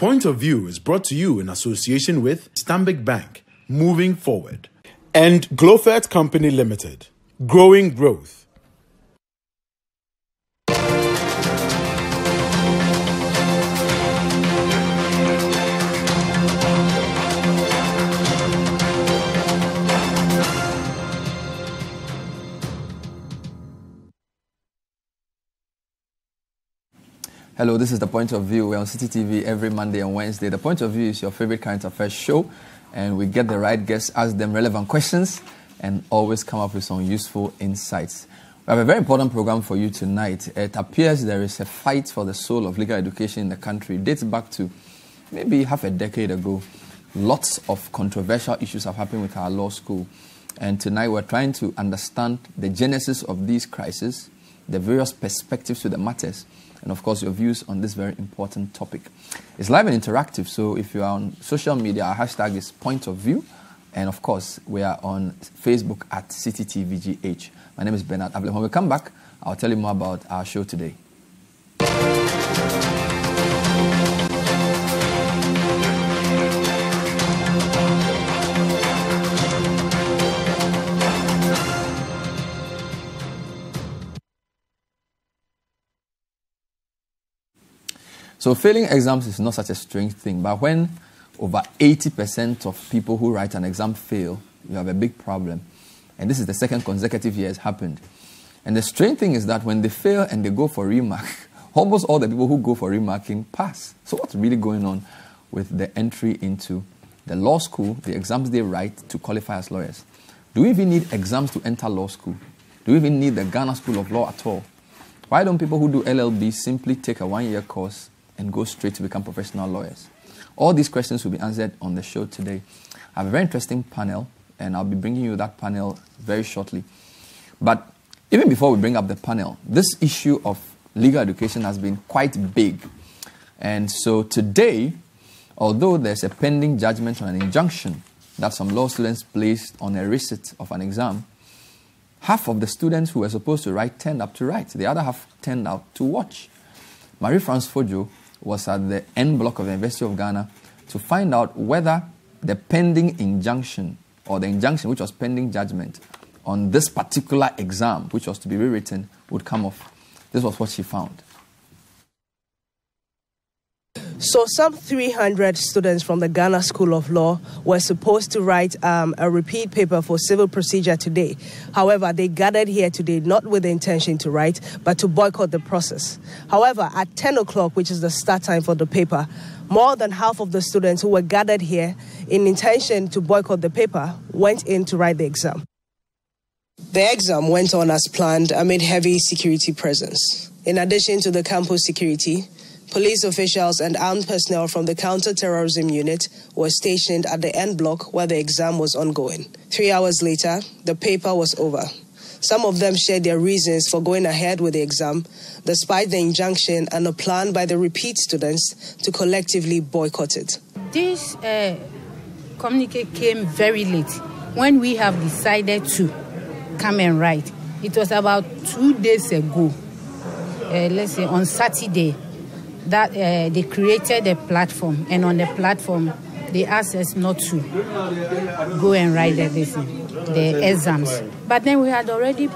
Point of View is brought to you in association with Stanbic Bank, moving forward, and Glofert Company Limited, growing growth. Hello, this is The Point of View. We're on Citi TV every Monday and Wednesday. The Point of View is your favorite current affairs show, and we get the right guests, ask them relevant questions, and always come up with some useful insights. We have a very important program for you tonight. It appears there is a fight for the soul of legal education in the country. It dates back to maybe half a decade ago. Lots of controversial issues have happened with our law school. And tonight we're trying to understand the genesis of these crises, the various perspectives to the matters, and of course your views on this very important topic. It's live and interactive, so if you are on social media, our hashtag is point of view. And of course, we are on Facebook at CitiTVGH. My name is Bernard Avle. When we come back, I'll tell you more about our show today. So failing exams is not such a strange thing, but when over 80% of people who write an exam fail, you have a big problem. And this is the second consecutive year it's happened. And the strange thing is that when they fail and they go for remark, almost all the people who go for remarking pass. So what's really going on with the entry into the law school, the exams they write to qualify as lawyers? Do we even need exams to enter law school? Do we even need the Ghana School of Law at all? Why don't people who do LLB simply take a one year course and go straight to become professional lawyers? All these questions will be answered on the show today. I have a very interesting panel, and I'll be bringing you that panel very shortly. But even before we bring up the panel, this issue of legal education has been quite big. And so today, although there's a pending judgment on an injunction that some law students placed on a resit of an exam, half of the students who were supposed to write turned up to write. The other half turned out to watch. Marie France Fiawoo was at the N block of the University of Ghana to find out whether the pending injunction or the injunction which was pending judgment on this particular exam, which was to be rewritten, would come off. This was what she found. So, some 300 students from the Ghana School of Law were supposed to write um, a repeat paper for civil procedure today. However, they gathered here today not with the intention to write, but to boycott the process. However, at 10 o'clock, which is the start time for the paper, more than half of the students who were gathered here in intention to boycott the paper went in to write the exam. The exam went on as planned amid heavy security presence. In addition to the campus security, Police officials and armed personnel from the counter-terrorism unit were stationed at the N block where the exam was ongoing. Three hours later, the paper was over. Some of them shared their reasons for going ahead with the exam, despite the injunction and a plan by the repeat students to collectively boycott it. This uh, communique came very late when we have decided to come and write. It was about two days ago, uh, let's say on Saturday that uh, they created a platform, and on the platform, they asked us not to go and write the, the exams. But then we had already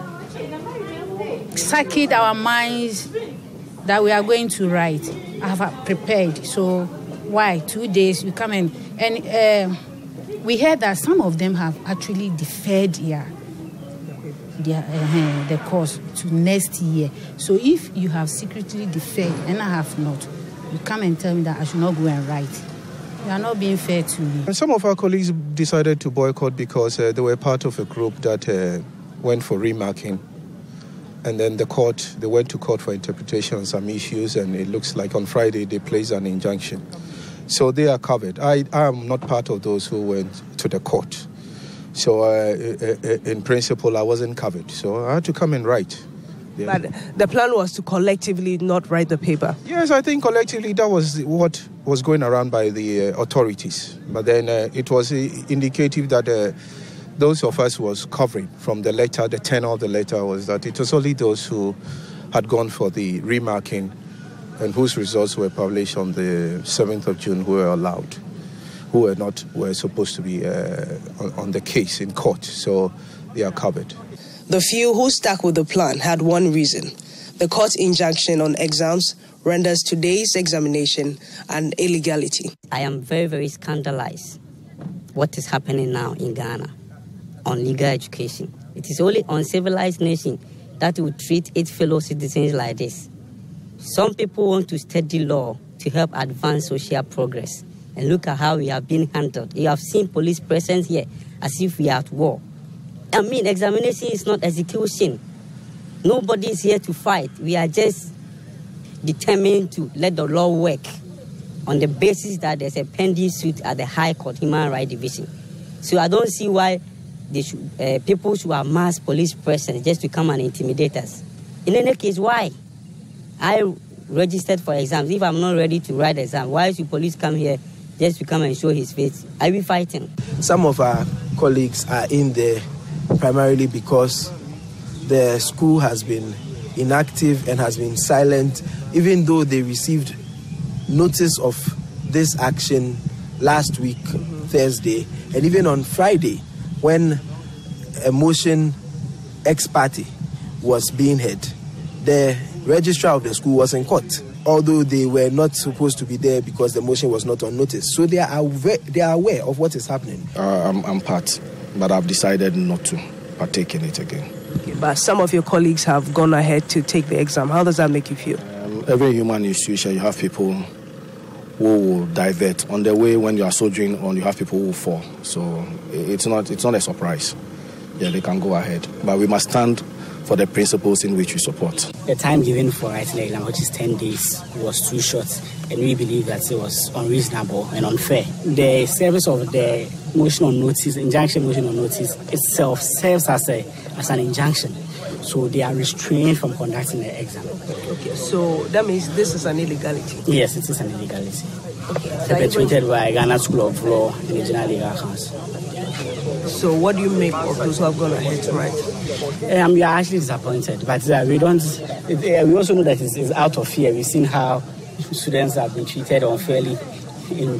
circled our minds that we are going to write. I have prepared. So why two days we come in and uh, we heard that some of them have actually deferred their uh, the course to next year. So if you have secretly deferred and I have not, you come and tell me that I should not go and write. You are not being fair to me. Some of our colleagues decided to boycott because uh, they were part of a group that uh, went for remarking. And then the court, they went to court for interpretation on some issues, and it looks like on Friday they placed an injunction. So they are covered. I, I am not part of those who went to the court. So, uh, uh, uh, in principle, I wasn't covered. So, I had to come and write. Yeah. But the plan was to collectively not write the paper. Yes, I think collectively that was what was going around by the uh, authorities. But then uh, it was indicative that uh, those of us was covering from the letter, the tenor of the letter was that it was only those who had gone for the remarking and whose results were published on the 7th of June who were allowed, who were not, were supposed to be uh, on, on the case in court. So they are covered. The few who stuck with the plan had one reason. The court injunction on exams renders today's examination an illegality. I am very, very scandalized what is happening now in Ghana on legal education. It is only uncivilized nation that will treat its fellow citizens like this. Some people want to study law to help advance social progress. And look at how we have been handled. You have seen police presence here as if we are at war. I mean, examination is not execution. Nobody is here to fight. We are just determined to let the law work on the basis that there's a pending suit at the High Court Human Rights Division. So I don't see why should, uh, people should mass police presence just to come and intimidate us. In any case, why? I registered for exams. If I'm not ready to write exam, why should police come here just to come and show his face? Are we fighting? Some of our colleagues are in there primarily because the school has been inactive and has been silent, even though they received notice of this action last week, mm-hmm. Thursday, and even on Friday, when a motion ex parte was being heard, the registrar of the school was in court, although they were not supposed to be there because the motion was not on notice. So they are aware, they are aware of what is happening. Uh, I'm, I'm part, but I've decided not to partake in it again. Okay, but some of your colleagues have gone ahead to take the exam. How does that make you feel? Um, every human institution, you have people who will divert on the way when you are soldiering on. You have people who fall. So it's not it's not a surprise. Yeah, they can go ahead, but we must stand for the principles in which we support. The time given for writing the exam, which is 10 days, was too short, and we believe that it was unreasonable and unfair. The service of the motion on notice, injunction motion on notice itself serves as, a, as an injunction. So they are restrained from conducting the exam. Okay, so that means this is an illegality? Yes, it is an illegality. Okay. Perpetrated by Ghana School of Law and the General Legal Council. So, what do you make of those who have gone ahead to write? Um, we are actually disappointed, but uh, we don't. It, uh, we also know that it's, it's, out of fear. We've seen how students have been treated unfairly in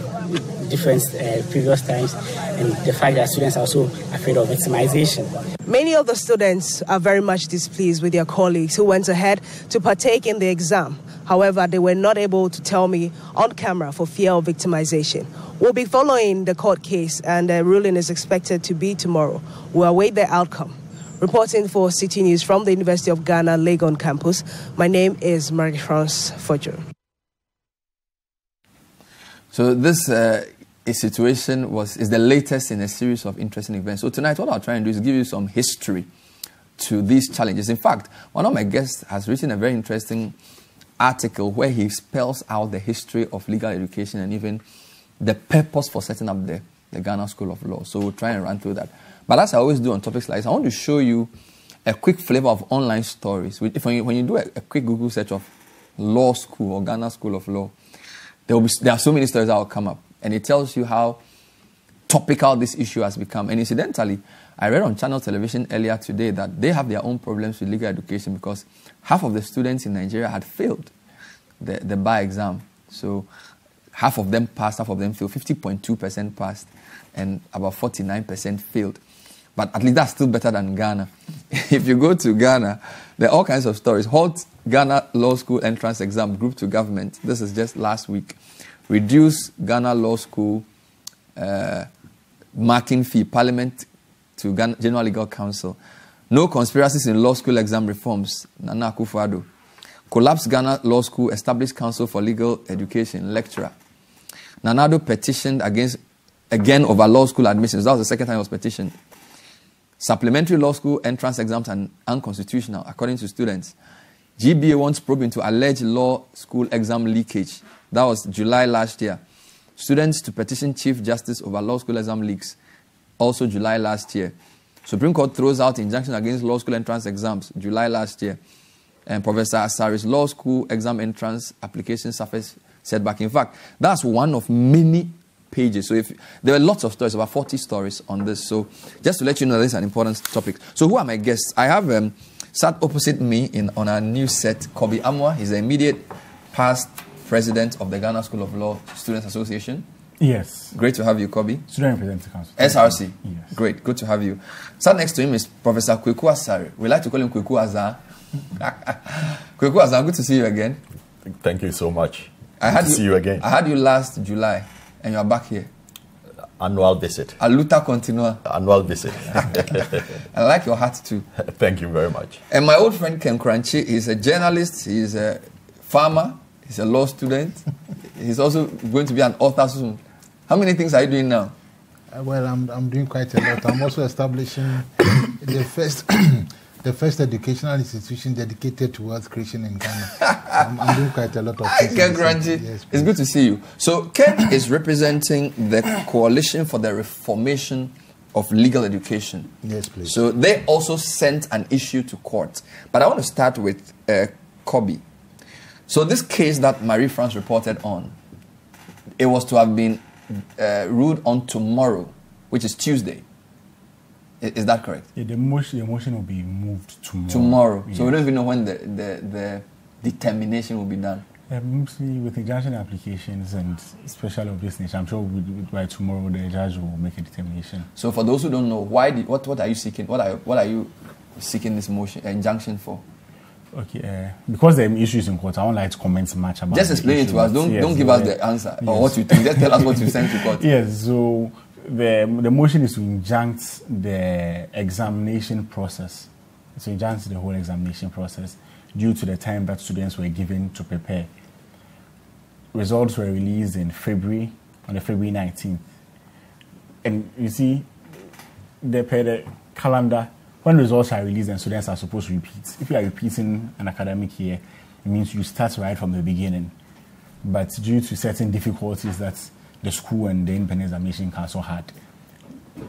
different uh, previous times, and the fact that students are also afraid of victimization. Many of the students are very much displeased with their colleagues who went ahead to partake in the exam. However, they were not able to tell me on camera for fear of victimization. We'll be following the court case, and the ruling is expected to be tomorrow. We'll await the outcome. Reporting for Citi News from the University of Ghana, Legon campus, my name is Marie-France Fiawoo. So this uh, situation was is the latest in a series of interesting events. So tonight, what I'll try and do is give you some history to these challenges. In fact, one of my guests has written a very interesting article where he spells out the history of legal education and even the purpose for setting up the, the Ghana School of Law. So we'll try and run through that. But as I always do on topics like this, I want to show you a quick flavor of online stories. If when you, when you do a, a quick Google search of law school or Ghana School of Law, there, will be, there are so many stories that will come up. And it tells you how topical this issue has become. And incidentally, I read on channel television earlier today that they have their own problems with legal education because half of the students in Nigeria had failed the, the bar exam. So half of them passed, half of them failed. 50.2% passed, and about 49% failed. But at least that's still better than Ghana. if you go to Ghana, there are all kinds of stories. Halt Ghana Law School entrance exam group to government. This is just last week. Reduce Ghana Law School uh, marking fee. Parliament to Ghana General Legal Council. No conspiracies in law school exam reforms. Nana Akufo-Addo. Collapse Ghana Law School, Established Council for Legal Education, lecturer. Nana Addo petitioned against, again, over law school admissions. That was the second time it was petitioned. Supplementary law school entrance exams are unconstitutional, according to students. GBA wants probe into alleged law school exam leakage. That was July last year. Students to petition Chief Justice over law school exam leaks. Also July last year. Supreme Court throws out injunction against law school entrance exams. July last year. And Professor Asare's law school exam entrance application suffers setback. In fact, that's one of many pages. So if there are lots of stories, about 40 stories on this. So just to let you know, this is an important topic. So who are my guests? I have um, sat opposite me in on our new set, Kobe Amwa. He's the immediate past president of the Ghana School of Law Students Association. Yes. Great to have you, Kobe. Student Representative Council. SRC. Yes. Great. Good to have you. Sat next to him is Professor Kwaku Asare. We like to call him Kwaku Azar. Kwaku Azar, good to see you again. Thank you so much. I had Good to see you again. I had you last July, and you are back here. Annual visit. A luta continua. Annual visit. I like your hat too. Thank you very much. And my old friend Ken Kuranchie, he's a journalist, he's a farmer, he's a law student. he's also going to be an author soon. How many things are you doing now? Uh, well, I'm, I'm doing quite a lot. I'm also establishing the first the first educational institution dedicated to wealth creation in Ghana. I'm, I'm doing quite a lot of things. Ken at the same Kuranchie. time. Yes, it's good to see you. So, Ken is representing the Coalition for the Reformation of Legal Education. Yes, please. So, they also sent an issue to court. But I want to start with uh, Kobe. So, this case that Marie France reported on, it was to have been uh, ruled on tomorrow, which is Tuesday. I- Is that correct? Yeah, the motion, the motion will be moved tomorrow. Tomorrow. So, we don't even know when the, the, the determination will be done. Uh, mostly with injunction applications and special of this nature, I'm sure we, we- by tomorrow the judge will make a determination. So for those who don't know, why did, what what are you seeking? What are what are you seeking this motion uh, injunction for? Okay, uh, because there are issues in court, I won't like to comment much about. It. Just explain it to us. Don't yes, don't give us the- answer or what you think. Just tell us what you sent to court. Yes, so the the motion is to injunct the examination process. So injunct the whole examination process due to the time that students were given to prepare. Results were released in February on the February 19th. And you see, the per the calendar, when results are released and students are supposed to repeat. If you are repeating an academic year, it means you start right from the beginning. But due to certain difficulties that the school and the Independent Examination Council had,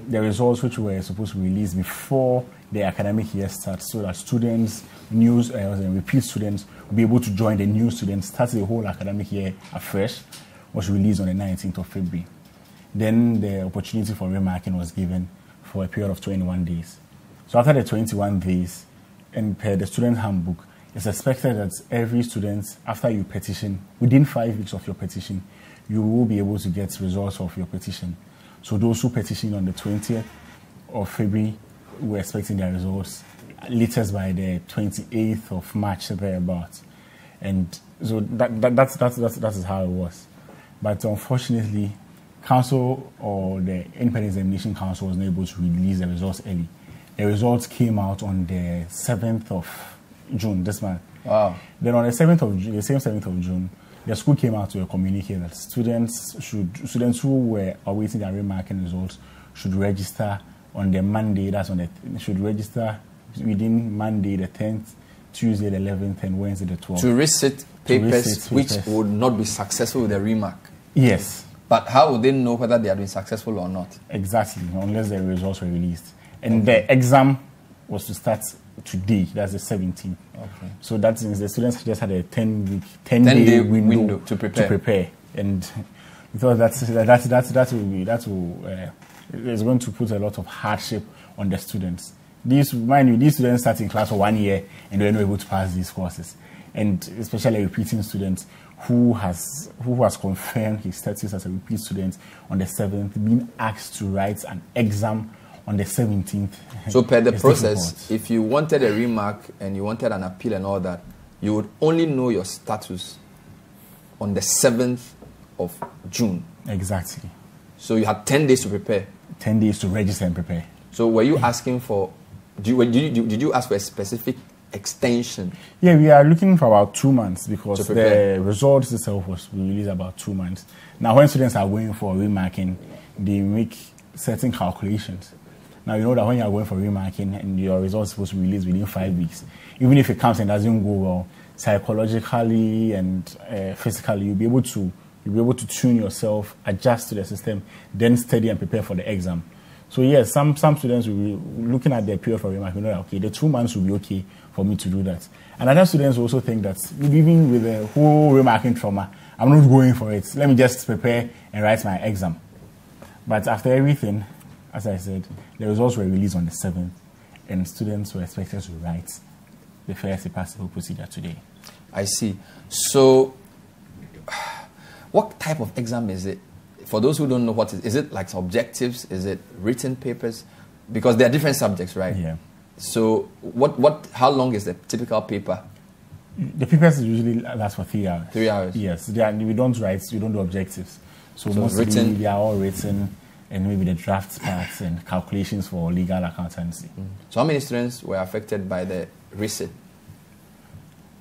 the results which were supposed to be released before the academic year starts so that students, new uh, and repeat students will be able to join the new students, start the whole academic year afresh, was released on the 19th of February. Then the opportunity for remarking was given for a period of 21 days. So after the 21 days, and per the student handbook, it's expected that every student, after you petition, within five weeks of your petition, you will be able to get results of your petition. So those who petitioned on the 20th of February, we're expecting their results latest by the 28th of March, thereabouts. And so that, that, that's, that's, that's, that is how it was. But unfortunately, council or the Independent Examination Council was not able to release the results early. The results came out on the 7th of June, this month. Wow. Then on the 7th of June, the same 7th of June, the school came out to a communique that students should students who were awaiting their remarking results should register on the Monday. That's on the should register within Monday the 10th, Tuesday the 11th, and Wednesday the 12th. To recite To papers which papers. would not be successful with the remark. Yes. But how would they know whether they have been successful or not? Exactly, unless the results were released. And the exam was to start today, that's the 17th. Okay. So that means the students just had a 10 week, 10, 10 day, day window, window to prepare. To prepare. And we thought that's, that, that, that, that will be, that will, uh, it's going to put a lot of hardship on the students. These, mind you, these students start in class for one year and they're not able to pass these courses. And especially repeating students who has, who has confirmed his status as a repeat student on the 7th, being asked to write an exam on the 17th. So per the process, if you wanted a remark and you wanted an appeal and all that, you would only know your status on the 7th of June. Exactly. So you had 10 days to prepare. 10 days to register and prepare. So were you asking for, did you, did you, did you ask for a specific extension? Yeah, we are looking for about two months because the results itself was released about two months. Now, when students are going for remarking, they make certain calculations. Now, you know that when you are going for remarking and your results supposed to be released within five weeks, even if it comes and doesn't go well, psychologically and uh, physically, you'll be able to you'll be able to tune yourself, adjust to the system, then study and prepare for the exam. So yes, some some students will be looking at their period for remark, you know, okay, the two months will be okay for me to do that. And other students also think that even with the whole remarking trauma, I'm not going for it. Let me just prepare and write my exam. But after everything, as I said, the results were released on the 7th, and students were expected to write the first particle procedure today. I see. So What type of exam is it? For those who don't know what it is, is it like objectives? Is it written papers? Because there are different subjects, right? Yeah. So what, what, how long is the typical paper? The papers usually last for three hours. Three hours. Yes, they are, we don't write, we don't do objectives. So, So mostly written- they are all written, and maybe the draft parts and calculations for legal accountancy. So how many students were affected by the resit?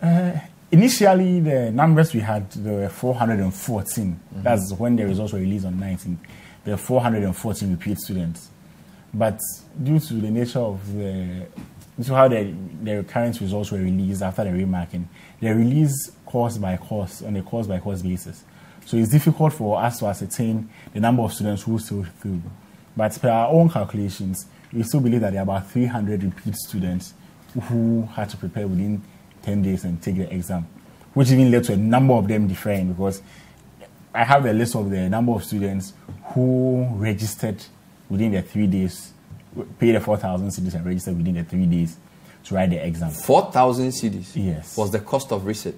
Uh, initially, the numbers we had there were 414. That's when the results were released on 19. There were 414 repeat students. But due to the nature of the, to how the, the current results were released after the remarking, they release course by course on a course by course basis. So it's difficult for us to ascertain the number of students who still through. But per our own calculations, we still believe that there are about 300 repeat students who had to prepare within 10 days and take the exam, which even led to a number of them deferring because I have a list of the number of students who registered within the three days, paid the 4,000 cedis and registered within the three days to write the exam. 4,000 cedis? Yes. Was the cost of resit?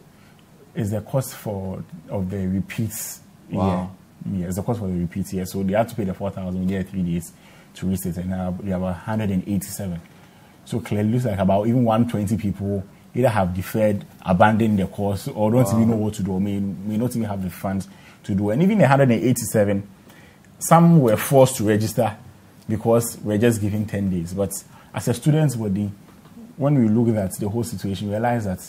Is the cost for of the repeats. Wow. Yeah. yeah, it's the cost for the repeats, yeah. So they had to pay the 4,000 within the three days to it, and now they have 187. So clearly looks like about even 120 people either have deferred, abandoned the course, or don't Wow. even know what to do, or may, may not even have the funds to do. And even the 187, some were forced to register because we're just giving 10 days. But as a student's body, when we look at the whole situation, we realize that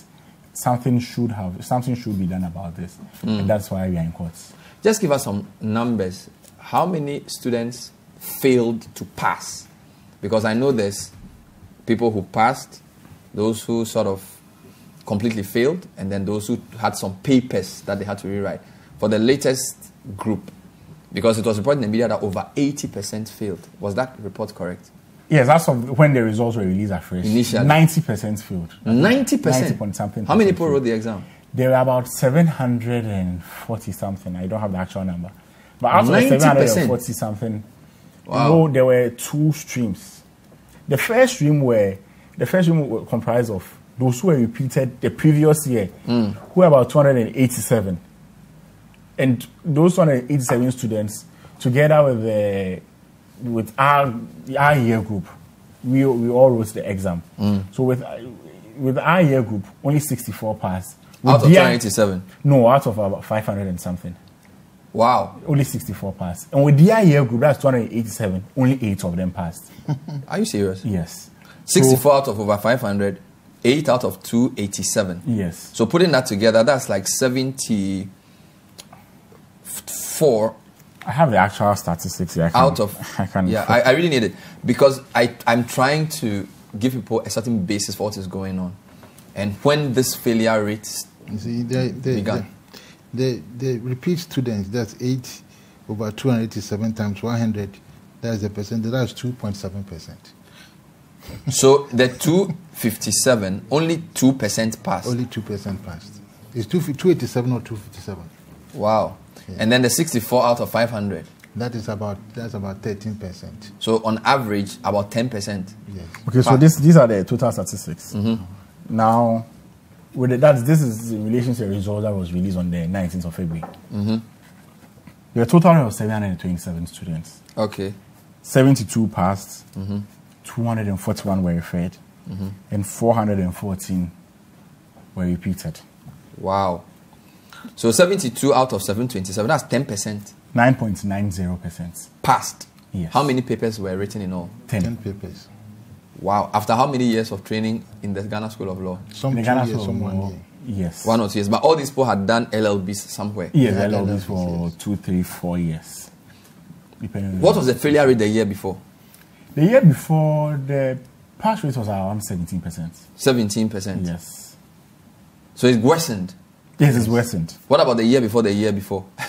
something should have something should be done about this. Mm. And that's why we are in courts. Just give us some numbers. How many students failed to pass? Because I know there's people who passed, those who sort of completely failed, and then those who had some papers that they had to rewrite. For the latest group, because it was reported in the media that over 80% failed. Was that report correct? Yes, that's of when the results were released at first. Initially. 90% failed. 90%? 90 point something. How many people failed. wrote the exam? There were about 740 something. I don't have the actual number. But out of the 90%? 740 something, Wow. you know, there were two streams. The first stream were the first stream were comprised of those who were repeated the previous year, Mm. who were about 287. And those 287 students, together with the with our our year group, we we all wrote the exam. Mm. So with with our year group, only 64 passed. With Out of 287? No, out of about 500 and something. Wow. Only 64 passed. And with their year group, that's 287, only 8 of them passed. Are you serious? Yes. 64 out of over 500, 8 out of 287. Yes. So putting that together, that's like 74 I have the actual statistics here. Can- out of. I can. yeah, I, I really need it because I, I'm trying to give people a certain basis for what is going on. And when this failure rate You see, the, the, began, the, the, the repeat students, that's 8 over 287 times 100, that's the percent, that's 2.7%. so the 257, only 2% passed. Only 2% passed. It's 2, 287 or 257. Wow. And then the 64 out of 500. That is about, that's about 13%. So on average, about 10%. Yes. Okay, so Passed. this, these are the total statistics. Mhm. Now, with the, that's, this is in relation to the result that was released on the 19th of February. Mhm. There were a total of 727 students. Okay. 72 passed, Mhm. 241 were referred, Mhm. and 414 were repeated. Wow. So 72 out of 727, that's 10%. 9.90%. Passed. Yes. How many papers were written in all? 10. 10 papers. Wow. After how many years of training in the Ghana School of Law? Some The Ghana years, School some of one Law, year. Yes. One or two years. But all these people had done LLBs somewhere. Yes, Yeah, LLBs LLBs, for two, three, four years. Depending on What was the failure rate the year before? The year before, the pass rate was around 17%. 17%. Yes. So it worsened. Yes, it's worsened. What about the year before the year before?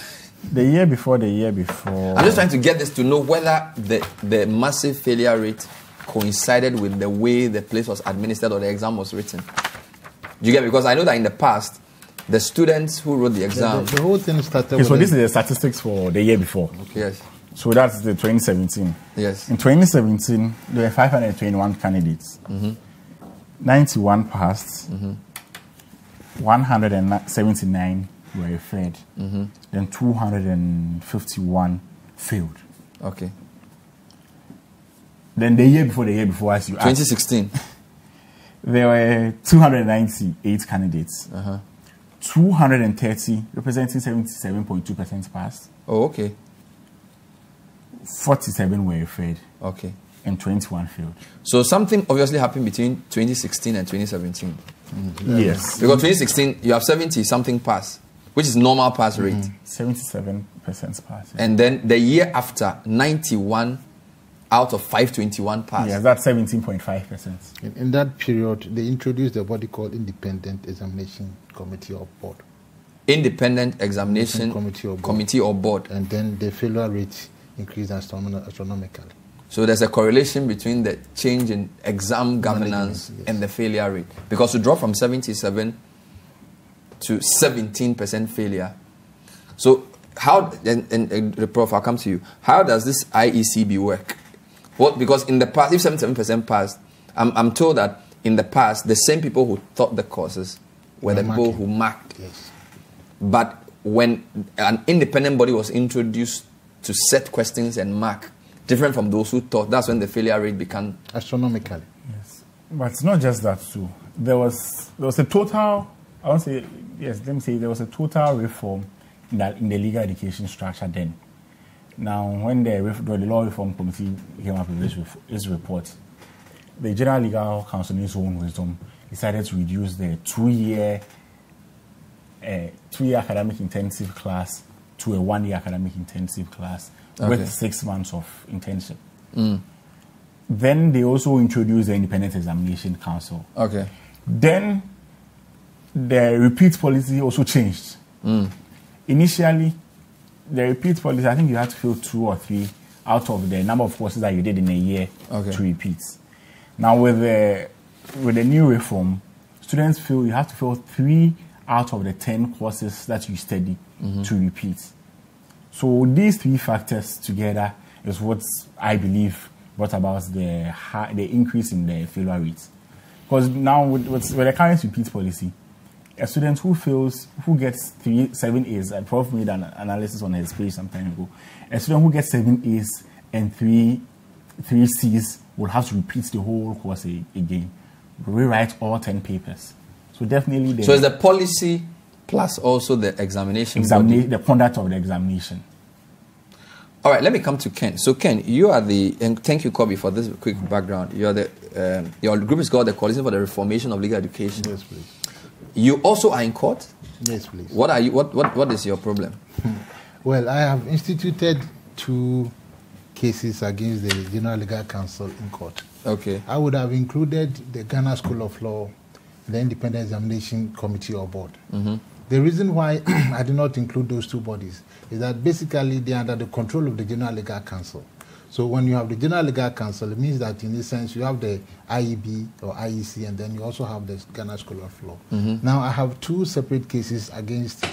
The year before, the year before. I'm just trying to get this to know whether the, the massive failure rate coincided with the way the place was administered or the exam was written. Do you get it? Because I know that in the past, the students who wrote the The, exam. the, the whole thing started Okay, so this is the statistics for the year before. Okay. Yes. So that's the 2017. Yes. In 2017, there were 521 candidates. Mm-hmm. 91 passed, Mhm. 179 were referred. Mm-hmm. Then 251 failed. Okay. Then the year before the year before, as you asked, 2016. there were 298 candidates. Uh-huh. 230 representing 77.2% passed. Oh, okay. 47 were referred. Okay. And 21 failed. So something obviously happened between 2016 and 2017. Yes. Because 2016, you have 70 something pass, which is normal pass rate. 77% pass. And then the year after, 91 out of 521 pass. Yes, that's 17.5%. In, in that period, they introduced a body called Independent Examination Committee or Board. Independent Examination Committee or Board. Committee or Board. And then the failure rate increased astronom- astronomically. So there's a correlation between the change in exam governance and the failure rate. Because to drop from 77 to 17% failure. So how, and, and, and Prof, I'll come to you. How does this IECB work? What, because in the past, if 77% passed, I'm, I'm told that in the past, the same people who taught the courses were the people who marked. Yes. But when an independent body was introduced to set questions and mark, different from those who taught, that's when the failure rate began. Astronomically. Yes. But it's not just that, too. There was, there was a total, I want to say, yes, let me say, there was a total reform in, that, in the legal education structure then. Now, when the, ref- the Law Reform Committee came up with this, ref- this report, the General Legal Council, in its own wisdom, decided to reduce the two-year, uh, two-year academic intensive class to a one-year academic intensive class Okay. with six months of internship. Mm. Then they also introduced the Independent Examination Council. Okay. Then the repeat policy also changed. Mm. Initially, the repeat policy, I think you had to fill two or three out of the number of courses that you did in a year Okay. to repeat. Now, with the, with the new reform, students feel you have to fill three out of the 10 courses that you study Mhm. to repeat. So these three factors together is what I believe brought about the high, the increase in the failure rates. Because now with, with, with the current repeat policy, a student who fails, who gets three, seven A's, I Prof made an analysis on his page some time ago. A student who gets seven A's and three, three C's will have to repeat the whole course a- again, rewrite all ten papers. So definitely, the So it's the policy plus also the examination. examina- body. the conduct of the examination. All right, let me come to Ken. So Ken, you are the and thank you, Kobe, for this quick background. You are the um, your group is called the Coalition for the Reformation of Legal Education. Yes, please. You also are in court. Yes, please. What are you? What what what is your problem? Well, I have instituted two cases against the General Legal Council in court. Okay. I would have included the Ghana School of Law, the Independent Examination Committee or Board. Mm-hmm. The reason why I did not include those two bodies is that basically they are under the control of the General Legal Council. So when you have the General Legal Council, it means that in this sense you have the IEB or IEC, and then you also have the Ghana School of Law. Mhm. Now I have two separate cases against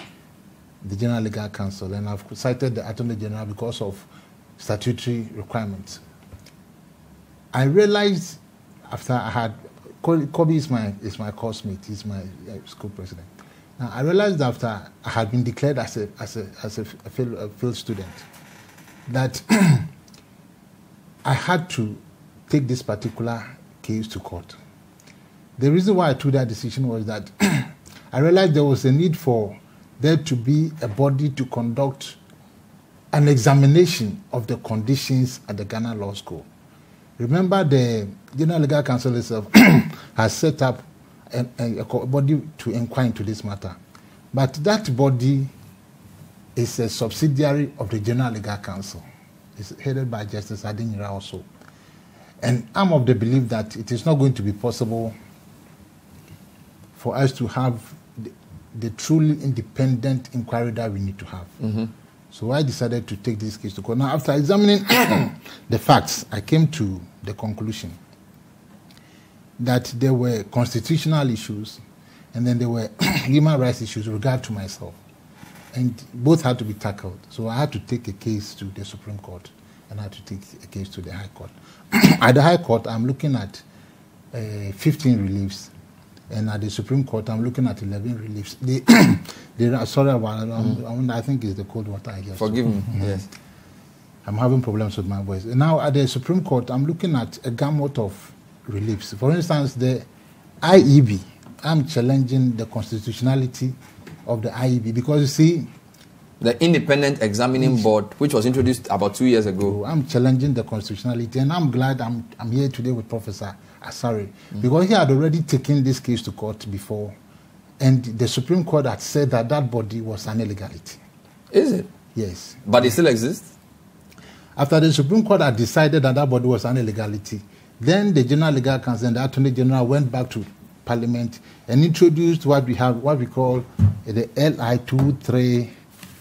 the General Legal Council, and I've cited the Attorney General because of statutory requirements. I realized after I had Kobe is my is my course mate, he's my uh, school president. Now I realized after I had been declared as a as a as a, a failed student that I had to take this particular case to court. The reason why I took that decision was that I realized there was a need for there to be a body to conduct an examination of the conditions at the Ghana Law School. Remember, the General Legal Council itself has set up a, a, a body to inquire into this matter. But that body is a subsidiary of the General Legal Council. It's headed by Justice Adinyira also. And I'm of the belief that it is not going to be possible for us to have the, the truly independent inquiry that we need to have. Mhm. So I decided to take this case to court. Now, after examining the facts, I came to the conclusion that there were constitutional issues and then there were human rights issues with regard to myself. And both had to be tackled. So I had to take a case to the Supreme Court and I had to take a case to the High Court. at the High Court, I'm looking at uh, 15 reliefs And at the Supreme Court, I'm looking at 11 reliefs. The, the, sorry about. Mm. I think it's the cold water, I guess. Forgive me. Mm-hmm. Yes. I'm having problems with my voice. Now, at the Supreme Court, I'm looking at a gamut of reliefs. For instance, the IEB, I'm challenging the constitutionality of the IEB because you see, the Independent Examining Board, which was introduced about two years ago. I'm challenging the constitutionality, and I'm glad I'm, I'm here today with Professor Asare mm. because he had already taken this case to court before, and the Supreme Court had said that that body was an illegality. Is it? Yes. But it still exists? After the Supreme Court had decided that that body was an illegality, then the General Legal Council and the Attorney General went back to Parliament and introduced what we have, what we call the LI 23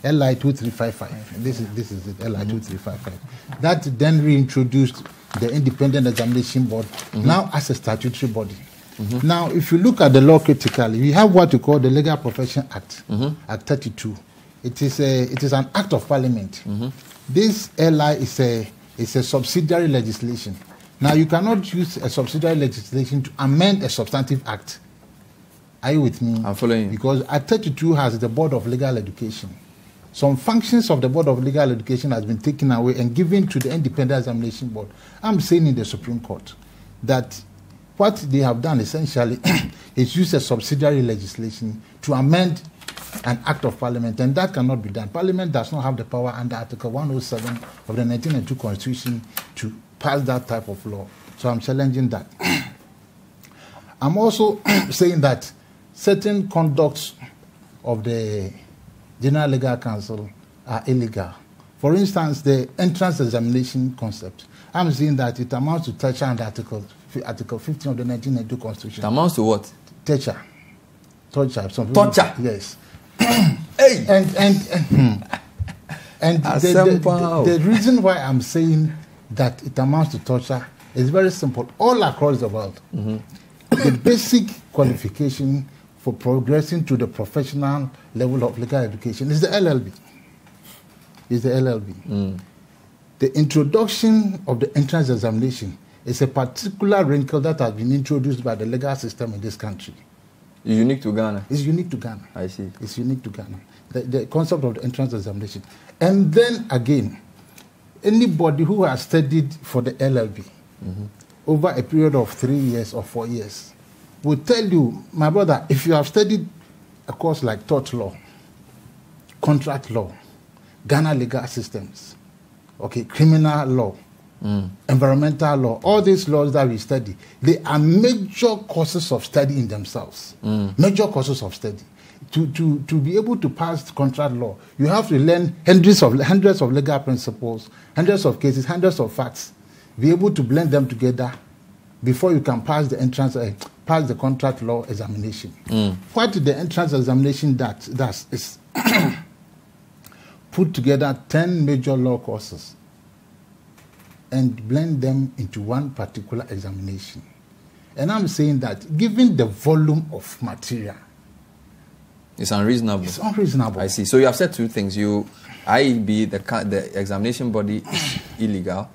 LI 2355. This is, this is it, LI 2355. That then reintroduced the Independent Examination Board, mm-hmm. now as a statutory body. Mm-hmm. Now, if you look at the law critically, we have what we call the Legal Profession Act, mm-hmm. Act 32. It is, a, it is an act of parliament. Mm-hmm. This LI is a, is a subsidiary legislation. Now, you cannot use a subsidiary legislation to amend a substantive act. Are you with me? I'm following. Because Act 32 has the Board of Legal Education some functions of the Board of Legal Education has been taken away and given to the Independent Examination Board. I'm saying in the Supreme Court that what they have done essentially is use a subsidiary legislation to amend an act of parliament, and that cannot be done. Parliament does not have the power under Article 107 of the 1992 Constitution to pass that type of law. So I'm challenging that. I'm also saying that certain conducts of the General Legal Council are illegal. For instance, the entrance examination concept. I'm saying that it amounts to torture under Article, Article 15 of the 1992 Constitution. It amounts to what? Torture. Torture. Some torture? Yes. hey! And, and, and, and the, the, the, the reason why I'm saying that it amounts to torture is very simple. All across the world, mm-hmm. the basic qualification for progressing to the professional level of legal education is the LLB. Is the LLB. Mm. The introduction of the entrance examination is a particular wrinkle that has been introduced by the legal system in this country. It's unique to Ghana. It's unique to Ghana. I see. It's unique to Ghana. The, the concept of the entrance examination. And then again, anybody who has studied for the LLB mm-hmm. over a period of three years or four years will tell you, my brother, if you have studied a course like tort law, contract law, Ghana legal systems, okay, criminal law, mm. environmental law, all these laws that we study, they are major courses of study in themselves. Mm. Major courses of study. To, to, to be able to pass contract law, you have to learn hundreds of hundreds of legal principles, hundreds of cases, hundreds of facts, be able to blend them together before you can pass the entrance, uh, pass the contract law examination. Mm. What the entrance examination does, does is put together 10 major law courses and blend them into one particular examination. And I'm saying that given the volume of material, it's unreasonable. It's unreasonable. I see. So you have said two things. You, IEB, the, the examination body is illegal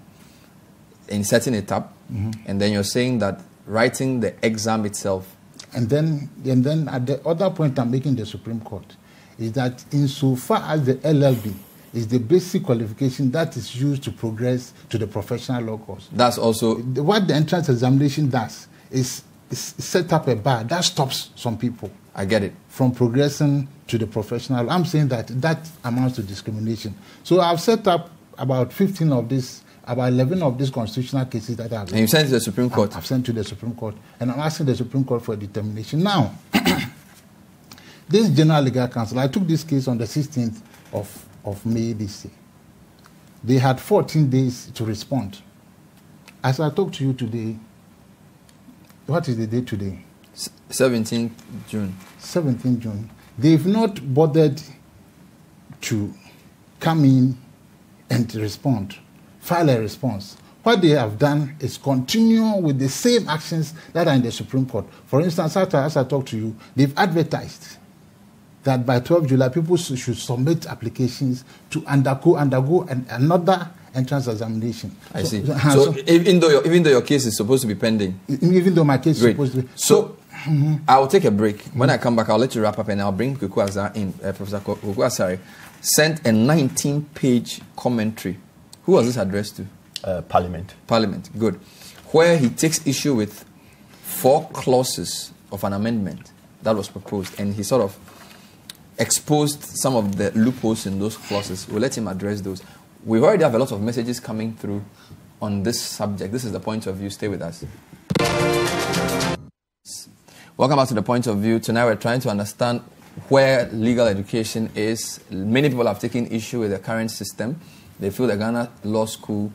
in setting it up, mm-hmm. and then you're saying that writing the exam itself. And then, and then at the other point I'm making the Supreme Court is that insofar as the LLB is the basic qualification that is used to progress to the professional law course. That's also what the entrance examination does is, is set up a bar that stops some people. I get it. From progressing to the professional. I'm saying that that amounts to discrimination. So I've set up about 15 of these about 11 of these constitutional cases that I've. And you sent to the Supreme Court? I've sent to the Supreme Court. And I'm asking the Supreme Court for a determination. Now, this General Legal Council, I took this case on the 16th of, of May this year. They had 14 days to respond. As I talk to you today, what is the date today? 17th June. 17th June. They've not bothered to come in and respond file a response. What they have done is continue with the same actions that are in the Supreme Court. For instance, after, as I talk to you, they've advertised that by 12 July, people should submit applications to undergo undergo an, another entrance examination. I so, see. So, so, even though your, even though your case is supposed to be pending, even though my case Great. is supposed to be so, so I'll take a break. When I come back, I'll let you wrap up and I'll bring Kwaku Azar in. Uh, Professor Asare sent a 19 page commentary. Who was this addressed to? Uh, Parliament. Parliament, good. Where he takes issue with four clauses of an amendment that was proposed and he sort of exposed some of the loopholes in those clauses. We'll let him address those. We already have a lot of messages coming through on this subject. This is the point of view. Stay with us. Welcome back to the point of view. Tonight we're trying to understand where legal education is. Many people have taken issue with the current system. They feel the Ghana Law School,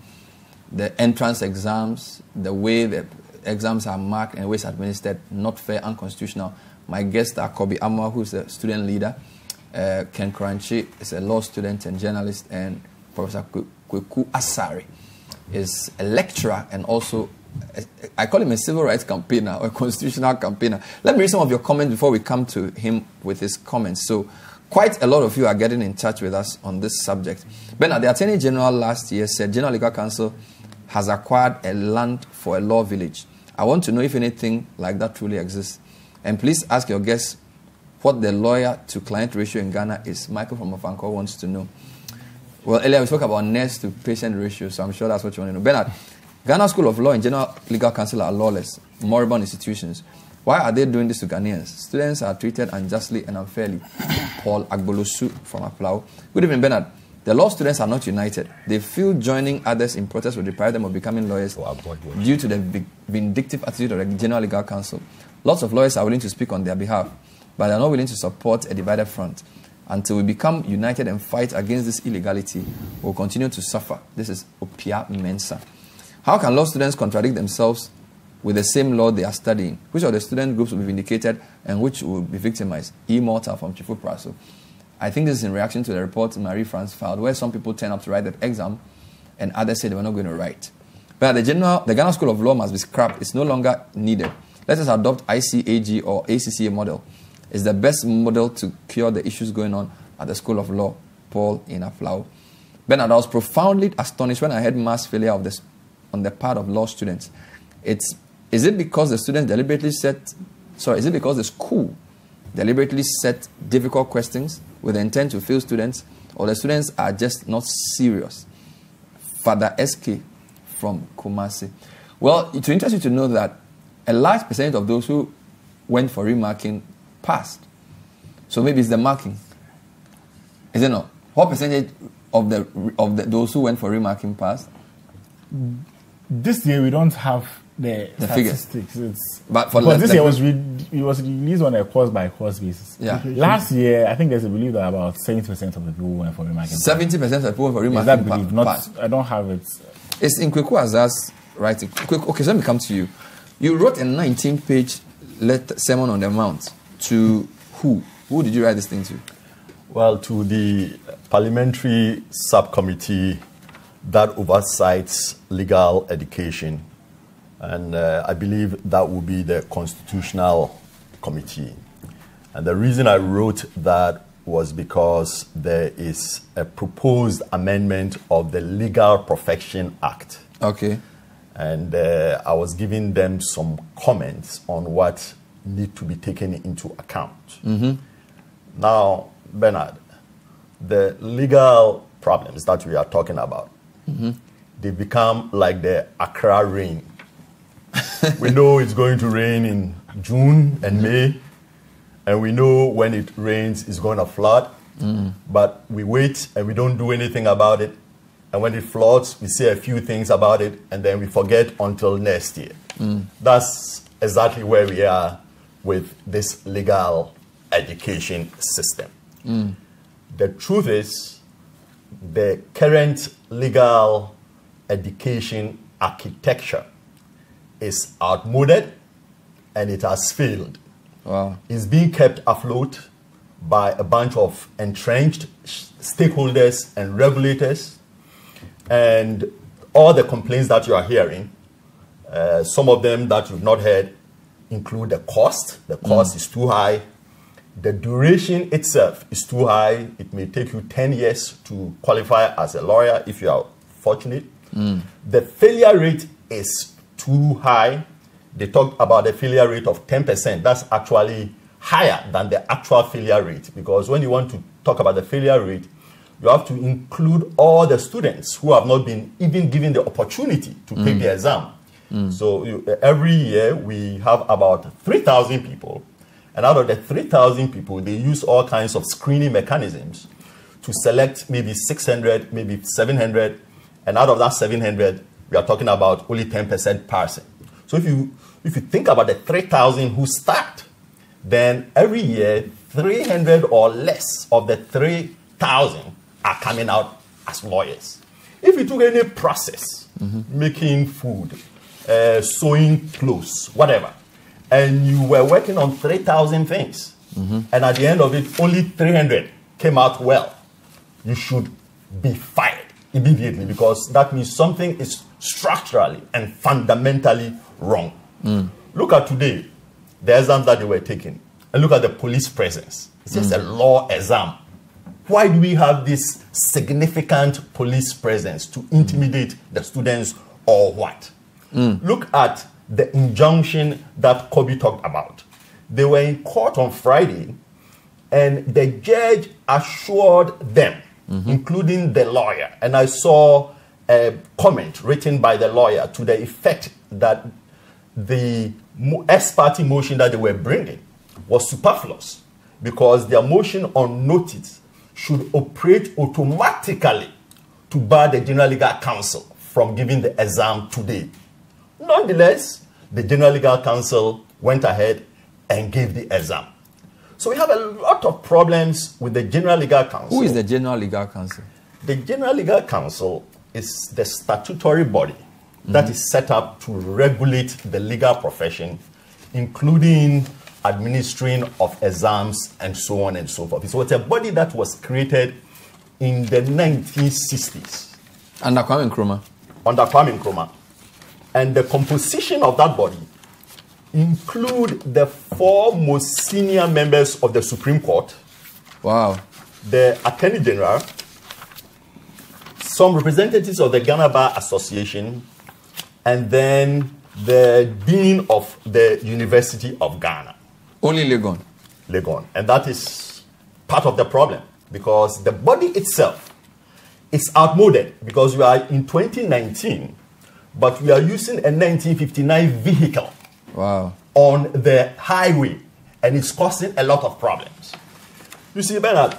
the entrance exams, the way the exams are marked and ways administered, not fair, unconstitutional. My guests are Kobe Amoah, who's a student leader, uh, Ken Kuranchie is a law student and journalist, and Professor Kwaku Asare is a lecturer and also I call him a civil rights campaigner or a constitutional campaigner. Let me read some of your comments before we come to him with his comments. So, quite a lot of you are getting in touch with us on this subject. Bernard, the Attorney General last year said General Legal Council has acquired a land for a law village. I want to know if anything like that truly exists. And please ask your guests what the lawyer to client ratio in Ghana is. Michael from Afanko wants to know. Well, earlier we spoke about nurse to patient ratio, so I'm sure that's what you want to know. Bernard, Ghana School of Law and General Legal Council are lawless, moribund institutions. Why are they doing this to Ghanaians? Students are treated unjustly and unfairly. Paul Agbolosu from Aflao. Good evening, Bernard. The law students are not united. They feel joining others in protest will deprive them of becoming lawyers due to the vindictive attitude of the General Legal Council. Lots of lawyers are willing to speak on their behalf, but they are not willing to support a divided front. Until we become united and fight against this illegality, we'll continue to suffer. This is Opia Mensa. How can law students contradict themselves with the same law they are studying? Which of the student groups will be vindicated and which will be victimized? Immortal from Twifo Praso. I think this is in reaction to the report Marie France filed, where some people turn up to write that exam and others say they were not going to write. But the, general, the Ghana School of Law must be scrapped. It's no longer needed. Let us adopt ICAG or ACCA model. It's the best model to cure the issues going on at the School of Law, Paul in. Bernard, I was profoundly astonished when I heard mass failure of this on the part of law students. It's, is it because the students deliberately set, sorry, is it because the school deliberately set difficult questions with intent to fail students, or the students are just not serious? Father SK from Kumasi. Well, it's interesting to know that a large percentage of those who went for remarking passed. So maybe it's the marking. Is it not? What percentage of the of the, those who went for remarking passed? This year we don't have the, the statistics. It's, but for because this year was re- it was released on a course by course basis. Yeah. Last year, I think there's a belief that about seventy percent of the people went for remarking. Seventy percent of people went for remarking. Is that belief? Not, I don't have it. It's in Kwaku Azar's writing. Okay, so let me come to you. You wrote a 19-page letter, sermon on the mount to who? Who did you write this thing to? Well, to the parliamentary subcommittee that oversights legal education. And uh, I believe that will be the constitutional committee. And the reason I wrote that was because there is a proposed amendment of the Legal Profession Act. Okay. And uh, I was giving them some comments on what need to be taken into account. Mm-hmm. Now, Bernard, the legal problems that we are talking about Mm-hmm. They become like the Accra rain. we know it's going to rain in June and May, and we know when it rains, it's going to flood. Mm. But we wait and we don't do anything about it. And when it floods, we say a few things about it, and then we forget until next year. Mm. That's exactly where we are with this legal education system. Mm. The truth is, the current legal education architecture is outmoded and it has failed. Wow. It's being kept afloat by a bunch of entrenched stakeholders and regulators. And all the complaints that you are hearing, uh, some of them that you've not heard, include the cost. The cost mm. is too high the duration itself is too high. It may take you 10 years to qualify as a lawyer if you are fortunate. Mm. The failure rate is too high. they talked about a failure rate of 10%. That's actually higher than the actual failure rate because when you want to talk about the failure rate, you have to include all the students who have not been even given the opportunity to take Mm. the exam. So you, every year we have about 3,000 people, and out of the 3,000 people, they use all kinds of screening mechanisms to select maybe 600, maybe 700, and out of that 700, we are talking about only 10% passing. So if you if you think about the 3,000 who start, then every year 300 or less of the 3,000 are coming out as lawyers. If you took any process, making food, uh, sewing clothes, whatever, and you were working on 3,000 things, and at the end of it, only 300 came out well, you should be fired immediately because that means something is structurally and fundamentally wrong. Look at today, the exams that they were taking, and look at the police presence. It's just a law exam. Why do we have this significant police presence to intimidate the students or what? Look at the injunction that Kobe talked about. They were in court on Friday, and the judge assured them, mm-hmm. including the lawyer, and I saw a comment written by the lawyer to the effect that the ex parte motion that they were bringing was superfluous because their motion on notice should operate automatically to bar the General Legal Council from giving the exam today. Nonetheless, the General Legal Council went ahead and gave the exam. So we have a lot of problems with the General Legal Council. Who is the General Legal Council? The General Legal Council is the statutory body that is set up to regulate the legal profession, including administering of exams and so on and so forth. So it's a body that was created in the 1960s. Under Kwame Nkrumah. Under Kwame Nkrumah. And the composition of that body include the four most senior members of the Supreme Court. Wow. The Attorney General, some representatives of the Ghana Bar Association, and then the Dean of the University of Ghana. Only Legon. Legon. And that is part of the problem because the body itself is outmoded because we are in 2019, but we are using a 1959 vehicle Wow. on the highway and it's causing a lot of problems. You see, Bernard,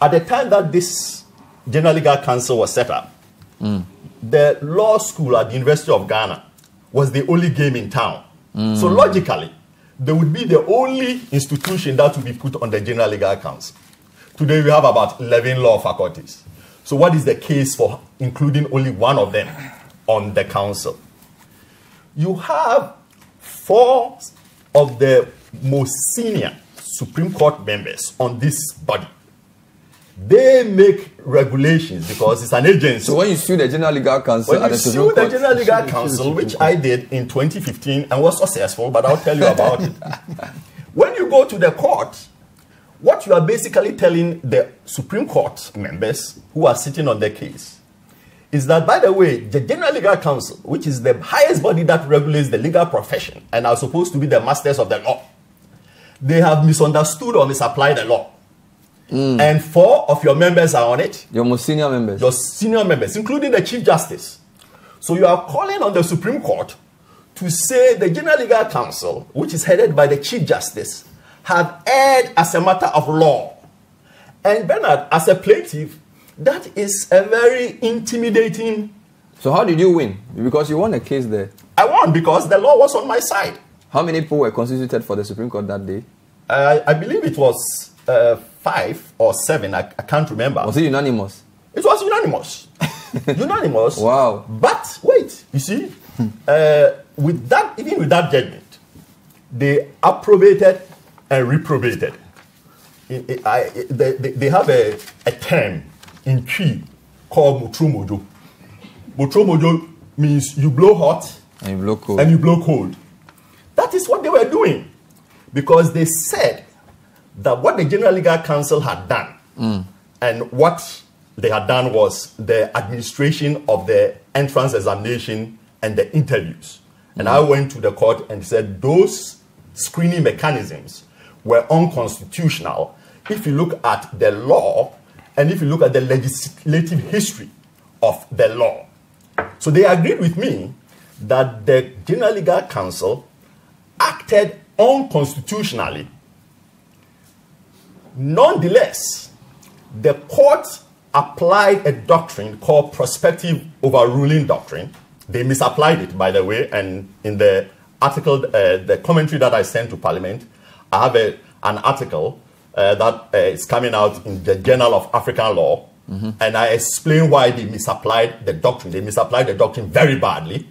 at the time that this General Legal Council was set up, mm. the law school at the University of Ghana was the only game in town. Mm. So logically, they would be the only institution that would be put on the General Legal Council. Today we have about 11 law faculties. So what is the case for including only one of them on the council? You have four of the most senior Supreme Court members on this body. They make regulations because it's an agency. So when you sue the General Legal Council When you sue the General Legal Council, which I did in 2015 and was successful, but I'll tell you about it. When you go to the court, what you are basically telling the Supreme Court members who are sitting on the case is that, by the way, the General Legal Council, which is the highest body that regulates the legal profession and are supposed to be the masters of the law, they have misunderstood or misapplied the law. Hmm. And four of your members are on it. your most senior members. Your senior members, including the Chief Justice. So you are calling on the Supreme Court to say the General Legal Council, which is headed by the Chief Justice, have erred as a matter of law. And Bernard, as a plaintiff, that is a very intimidating. So how did you win? Because you won a case there. I won because the law was on my side. How many people were constituted for the Supreme Court that day? I, I believe it was uh, five or seven. I, I can't remember. Was it unanimous? It was unanimous. unanimous. Wow. But wait, you see, uh, with that, even with that judgment, they approbated and reprobated. I- I- I- they, they- they have a, a term in Twi called mutromojo. Mutromojo means you blow hot And you blow cold. and you blow cold. That is what they were doing because they said that what the General Legal Council had done mm. and what they had done was the administration of the entrance examination and the interviews. And I mm. went to the court and said those screening mechanisms were unconstitutional if you look at the law and if you look at the legislative history of the law. So they agreed with me that the General Legal Council acted unconstitutionally. Nonetheless, the court applied a doctrine called prospective overruling doctrine. They misapplied it, by the way, and in the article, uh, the commentary that I sent to Parliament, I have a, an article uh, that uh, is coming out in the Journal of African Law, mm-hmm. and I explain why they misapplied the doctrine. They misapplied the doctrine very badly,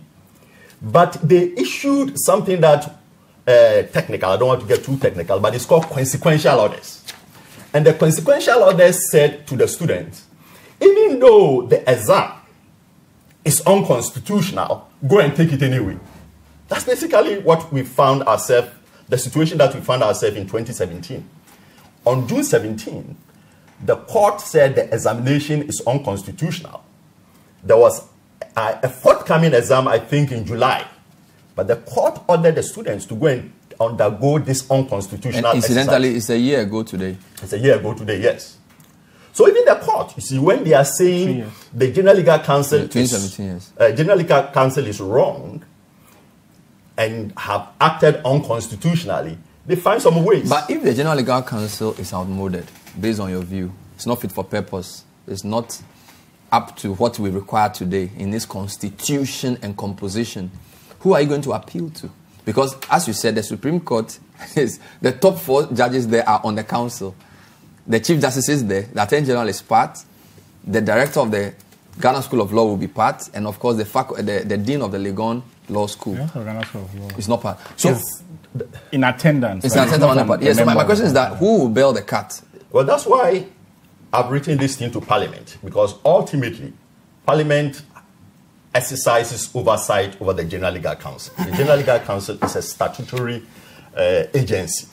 but they issued something that uh, technical. I don't want to get too technical, but it's called consequential orders. And the consequential orders said to the students, even though the exam is unconstitutional, go and take it anyway. That's basically what we found ourselves, the situation that we found ourselves in 2017. On June 17, the court said the examination is unconstitutional. There was a, a forthcoming exam, I think, in July. But the court ordered the students to go and undergo this unconstitutional and incidentally, exercise. it's a year ago today. It's a year ago today, yes. So even the court, you see, when they are saying the General Legal Council, yeah, 2017 is, uh, General Legal Council is wrong and have acted unconstitutionally, they find some ways. But if the General Legal Council is outmoded, based on your view, it's not fit for purpose, it's not up to what we require today in this constitution and composition, who are you going to appeal to? Because, as you said, the Supreme Court is the top four judges there are on the council. The Chief Justice is there, the Attorney General is part, the Director of the Ghana School of Law will be part, and of course, the, the, the Dean of the Legon Law School yeah, Ghana of Law. is not part. So, It's in attendance. it's right? an attendant on Not part. Yes, so my, my question is that who will bail the cat? Well, that's why I've written this thing to Parliament, because ultimately, Parliament exercises oversight over the General Legal Council. The General Legal Council is a statutory uh, agency,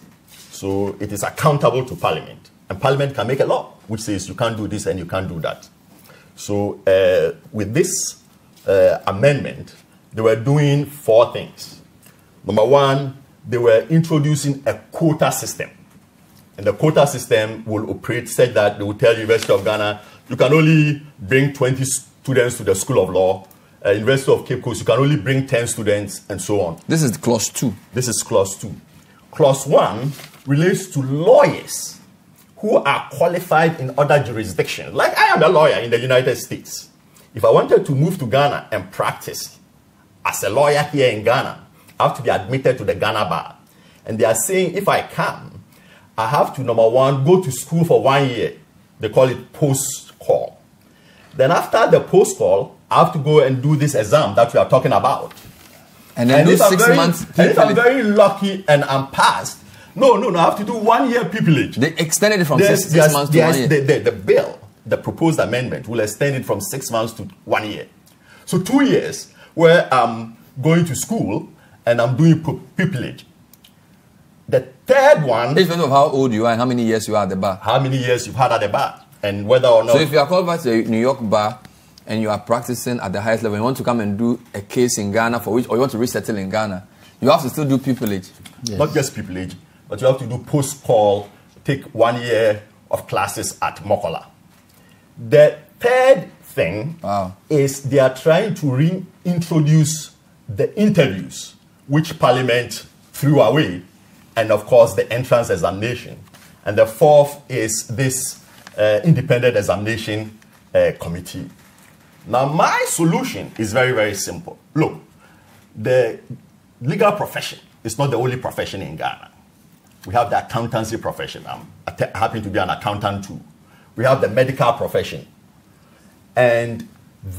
so it is accountable to Parliament. And Parliament can make a law which says you can't do this and you can't do that. So, uh, with this uh, amendment, they were doing four things. Number one, they were introducing a quota system. And the quota system will operate such that they will tell University of Ghana, you can only bring 20 students to the School of Law. Uh, University of Cape Coast, you can only bring 10 students, and so on. This is clause two. This is clause two. Clause one relates to lawyers who are qualified in other jurisdictions. Like I am a lawyer in the United States. If I wanted to move to Ghana and practice as a lawyer here in Ghana, I have to be admitted to the Ghana bar. And they are saying if I come, I have to, number one, go to school for one year. They call it post call. Then after the post call, I have to go and do this exam that we are talking about. And then those if I'm six very- months. And if I'm very lucky and I'm passed, no, no, no, I have to do one year pupillage. They extended it from There's- six, six months to one year. The, the, the bill, the proposed amendment, will extend it from six months to one year. So two years where I'm going to school and I'm doing pupillage. The third one, Irrespective of how old you are and how many years you are at the bar. how many years you've had at the bar, and whether or not So if you are called back to the New York bar and you are practicing at the highest level, you want to come and do a case in Ghana for which, or you want to resettle in Ghana, you have to still do pupillage. not just pupillage, but you have to do post call, take one year of classes at Makola. The third thing Wow. is they are trying to reintroduce the interviews, which Parliament threw away, and of course the entrance examination. And the fourth is this uh, independent examination uh, committee. Now, my solution is very, very simple. Look, the legal profession is not the only profession in Ghana. We have the accountancy profession. I'm att- happy to be an accountant too. We have the medical profession. And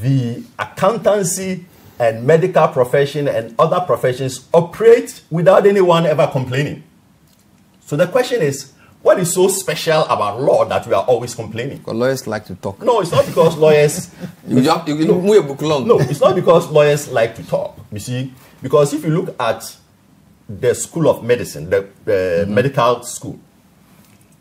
the accountancy and medical profession and other professions operate without anyone ever complaining. So the question is, what is so special about law that we are always complaining? Because lawyers like to talk. No, it's not because lawyers. You, just, you, No. move a book long. No, it's not because lawyers like to talk. You see, because if you look at the School of Medicine, the uh, medical school,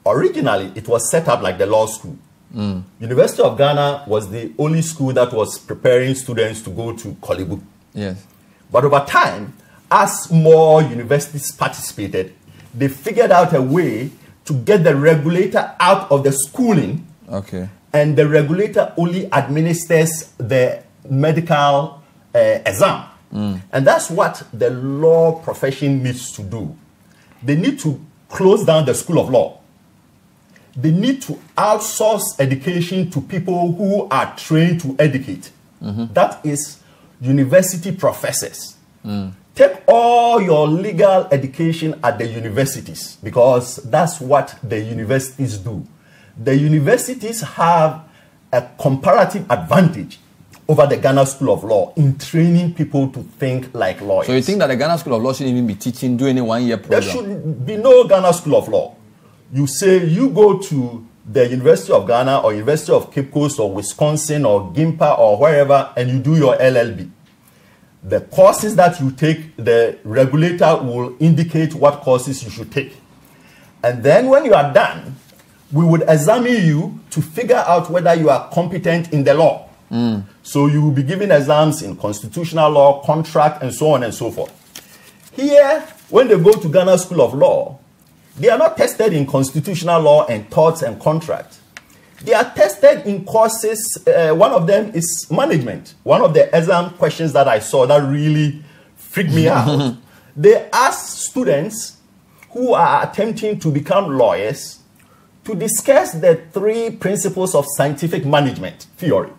originally it was set up like the law school. University of Ghana was the only school that was preparing students to go to Korle Bu. Yes. But over time, as more universities participated, they figured out a way to get the regulator out of the schooling. Okay. And the regulator only administers the medical uh, exam. Mm. And that's what the law profession needs to do. They need to close down the school of law. They need to outsource education to people who are trained to educate. Mhm. That is university professors. Mm. Take all your legal education at the universities because that's what the universities do. The universities have a comparative advantage over the Ghana School of Law in training people to think like lawyers. So you think that the Ghana School of Law shouldn't even be teaching, doing a one-year program? There should be no Ghana School of Law. You say you go to the University of Ghana or University of Cape Coast or Wisconsin or GIMPA or wherever and you do your LLB. The courses that you take, the regulator will indicate what courses you should take. And then when you are done, we would examine you to figure out whether you are competent in the law. Mm. So you will be given exams in constitutional law, contract, and so on and so forth. Here, when they go to Ghana School of Law, they are not tested in constitutional law and torts and contract. They are tested in courses. Uh, one of them is management. One of the exam questions that I saw that really freaked me out. They ask students who are attempting to become lawyers to discuss the three principles of scientific management theory.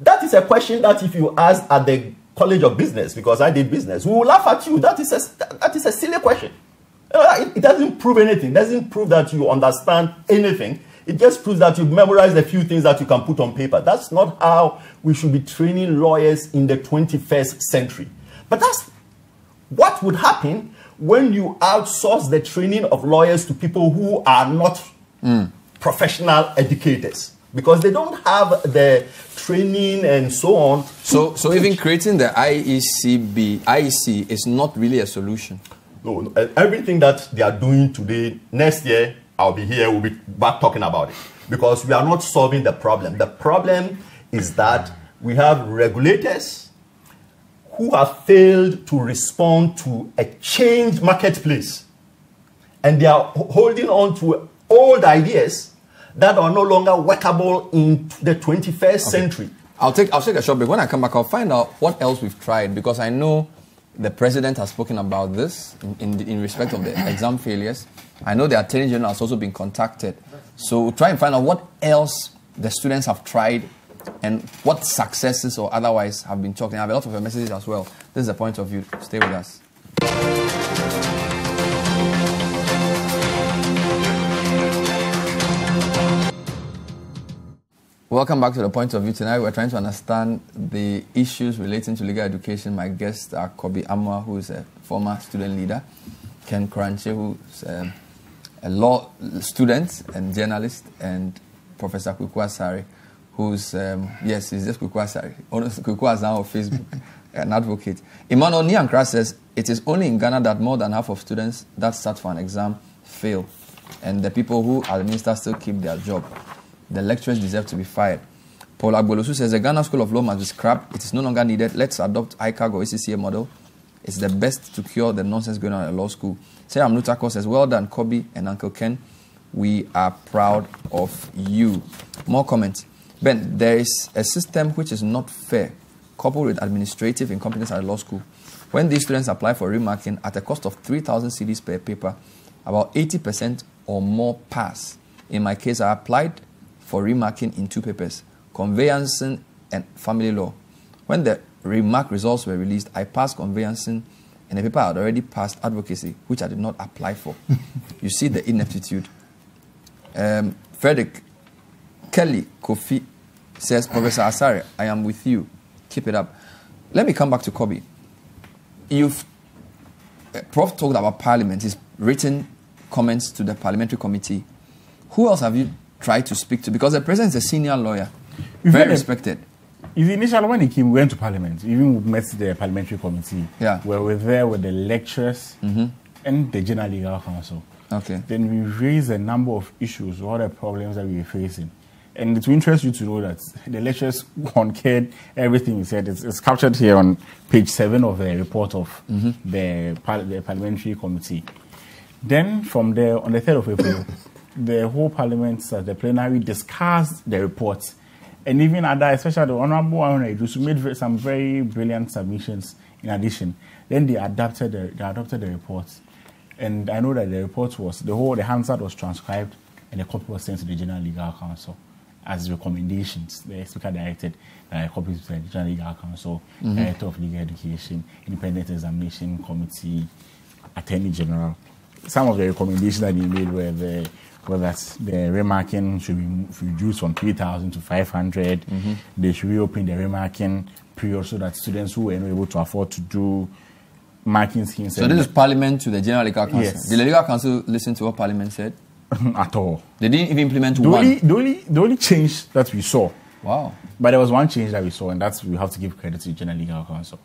That is a question that if you ask at the College of Business, because I did business, we will laugh at you. That is a, that is a silly question. Uh, It, doesn't prove anything. It doesn't prove that you understand anything. It just proves that you've memorized a few things that you can put on paper. That's not how we should be training lawyers in the 21st century. But that's what would happen when you outsource the training of lawyers to people who are not professional educators because they don't have the training and so on. So, so even creating the IECB, IEC is not really a solution. No, no, everything that they are doing today, next year, I'll be here, we'll be back talking about it. Because we are not solving the problem. The problem is that we have regulators who have failed to respond to a changed marketplace. And they are holding on to old ideas that are no longer workable in the 21st century. I'll take I'll take a short break. When I come back, I'll find out what else we've tried because I know the president has spoken about this in, in, in respect of the exam failures. I know the attorney general has also been contacted. So try and find out what else the students have tried and what successes or otherwise have been talking. I have a lot of messages as well. This is the point of view. Stay with us. Welcome back to the point of view. Tonight we're trying to understand the issues relating to legal education. My guests are Kobe Amwa, who is a former student leader, Ken Kuranchie, who's um, a law student and journalist, and Professor Kukwa Sari, who's, um, yes, he's just Kukwa Sari. Kukwa is now on Facebook, an advocate. Emmanuel Niankra says it is only in Ghana that more than half of students that start for an exam fail, and the people who administer still keep their job. The lecturers deserve to be fired. Paul Agbolosu says the Ghana School of Law must be scrapped. It is no longer needed. Let's adopt ICAG or ACCA model. It's the best to cure the nonsense going on at law school. Sarah Mnutako says, Well done, Kobe and Uncle Ken. We are proud of you. More comments. Ben, there is a system which is not fair, coupled with administrative incompetence at law school. When these students apply for remarking at a cost of 3,000 cedis per paper, about 80% or more pass. In my case, I applied for remarking in two papers, conveyancing and family law. When the remark results were released, I passed conveyancing and the paper I had already passed advocacy, which I did not apply for. you see the ineptitude. Um, Frederick Kelly Kofi says, Professor Asare, I am with you. Keep it up. Let me come back to Kobe. You've, uh, Prof talked about Parliament. He's written comments to the Parliamentary Committee. Who else have you tried to speak to? Because the president is a senior lawyer, very respected. If initially when he came, we went to Parliament. Even we met the parliamentary committee. Yeah. Where we were there with the lecturers Mhm. and the General Legal Council. Okay. Then we raised a number of issues, all the problems that we were facing. And it will interest you to know that the lecturers concurred everything he said. It's, it's captured here on page seven of the report of Mm-hmm. the, par- the parliamentary committee. Then, from there, on the 3rd of April, the whole parliament, uh, the plenary, discussed the report. And even other, especially the Honorable Aaron Idris, who made some very brilliant submissions in addition. Then they adapted the, they adopted the report. And I know that the report was, the whole, the Hansard was transcribed and the copy was sent to the General Legal Council as recommendations. The Speaker directed that a copy to the General Legal Council, Mhm. Director of Legal Education, Independent Examination Committee, Attorney General. Some of the recommendations that he made were the were that the remarking should be reduced from 3,000 to 500. Mhm. They should reopen the remarking period so that students who were not able to afford to do marking schemes. So this is Parliament to the General Legal Council. Yes. Did the Legal Council listen to what Parliament said? At all. They didn't even implement the one. only, the only the only change that we saw. Wow. But there was one change that we saw, and that's we have to give credit to the General Legal Council.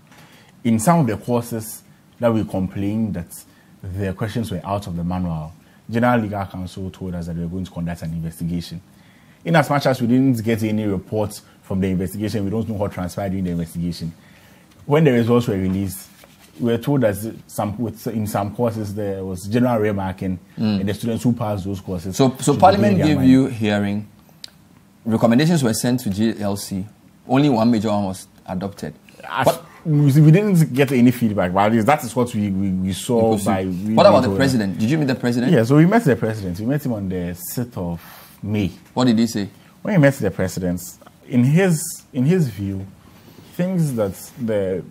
In some of the courses that we complained that the questions were out of the manual, General Legal Council told us that they were going to conduct an investigation. In as much as we didn't get any reports from the investigation, we don't know what transpired during the investigation. When the results were released, we were told that some with, in some courses there was general remarking, Mm. and the students who passed those courses. So, so Parliament gave money. you hearing. Recommendations were sent to GLC. Only one major one was adopted. As- we didn't get any feedback, but that is what we, we, we saw Because by. reading what about the president? Did you meet the president? Yeah, so we met the president. We met him on the 6th of May. What did he say? When we met the president, in his in his view, things that the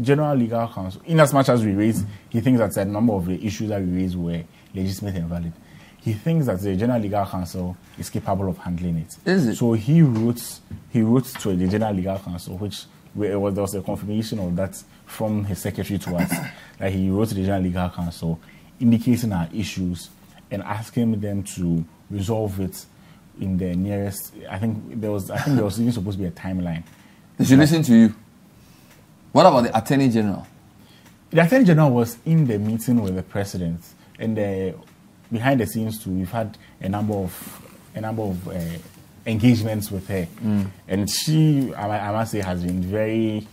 General Legal Council, in as much as we raised, he thinks that a number of the issues that we raised were legitimate and valid. He thinks that the General Legal Council is capable of handling it. Is it? So he wrote he wrote to the General Legal Council, which where it was, there was a confirmation of that from his secretary to us, that he wrote to the General Legal Council indicating our issues and asking them to resolve it in the nearest. I think there was I think there was even supposed to be a timeline. They should listen to you. What about the Attorney General? The Attorney General was in the meeting with the president, and uh, behind the scenes too, we've had a number of a number of uh, engagements with her, Mm. and she, I, I must say, has been very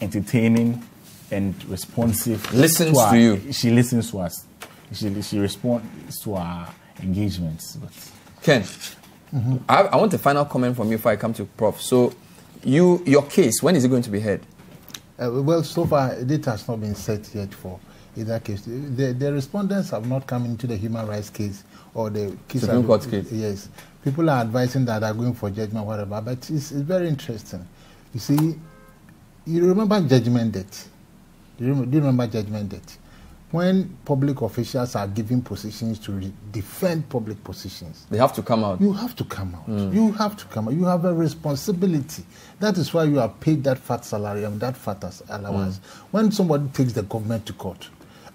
entertaining and responsive. Listens our- to you. She listens to us. She she responds to our engagements. But Ken, I, I want a final comment from you before I come to Prof. So, you your case, when is it going to be heard? Uh, well, so far, it has not been set yet for either case. The, the respondents have not come into the human rights case or the case. Supreme Court case. Yes. People are advising that they're going for judgment, whatever, but it's, it's very interesting. You see, you remember judgment. Do you, rem- do you remember judgment debt? When public officials are given positions to defend public positions, They have to come out. you have to come out. Mm. You have to come out. You have a responsibility. That is why you are paid that fat salary and that fat allowance. When somebody takes the government to court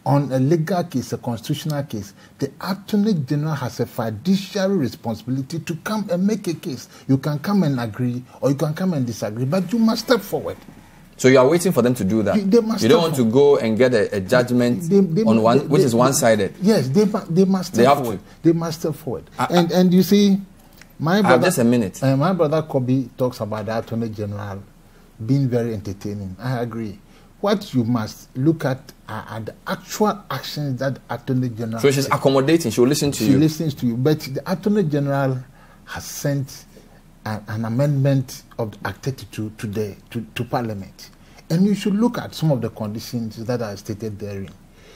on a legal case, a constitutional case, the attorney general has a fiduciary responsibility to come and make a case. You can come and agree or you can come and disagree, but you must step forward. So you are waiting for them to do that. You- they must you don't want to go and get a, a judgment They- on one, which is one-sided. Yes, they, they must They step have to. forward. They must step forward. and and you see, my brother. just a minute. Uh, my brother Kobe talks about the Attorney General being very entertaining. I agree. What you must look at are, are the actual actions that Attorney General. So she's accommodating. She will listen to she you. She listens to you, but the Attorney General has sent an, an amendment of Act 32 to the to, to Parliament, and you should look at some of the conditions that are stated therein.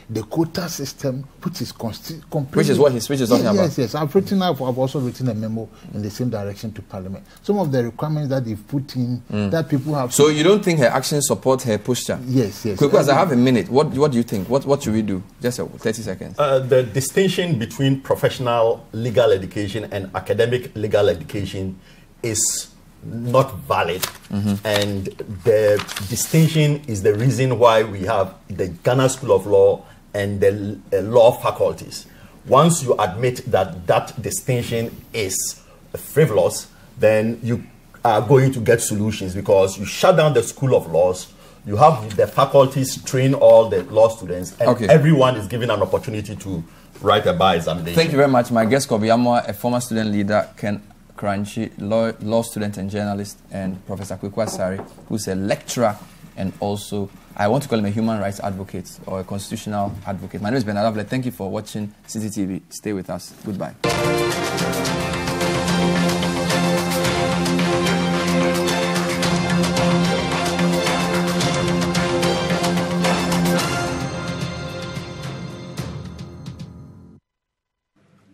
The quota system, which is consti- completely, Which is what he's- which he's talking yes, about. Yes, yes. I've written. I've, I've also written a memo in the same direction to Parliament. Some of the requirements that they've put in Mm. that people have. So you don't think her actions support her posture? Yes, yes. Quick, because I have a minute. What What do you think? What What should we do? Just a, thirty seconds. Uh, the distinction between professional legal education and academic legal education is not valid. Mhm. And the distinction is the reason why we have the Ghana School of Law and the law faculties. Once you admit that that distinction is frivolous, then you are going to get solutions because you shut down the School of Laws. You have the faculties train all the law students, and Okay. everyone is given an opportunity to write a bar examination. Thank you very much. My guest, Kobe Amwa, a former student leader, Ken Kuranchie, law, law student and journalist, and Professor Kwaku Asare, who's a lecturer and also, I want to call him a human rights advocate or a constitutional advocate. My name is Bernard Avle. Thank you for watching Citi TV. Stay with us. Goodbye.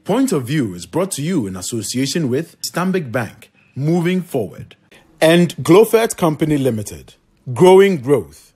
Point of View is brought to you in association with Stanbic Bank, moving forward, and Glofert Company Limited, growing growth.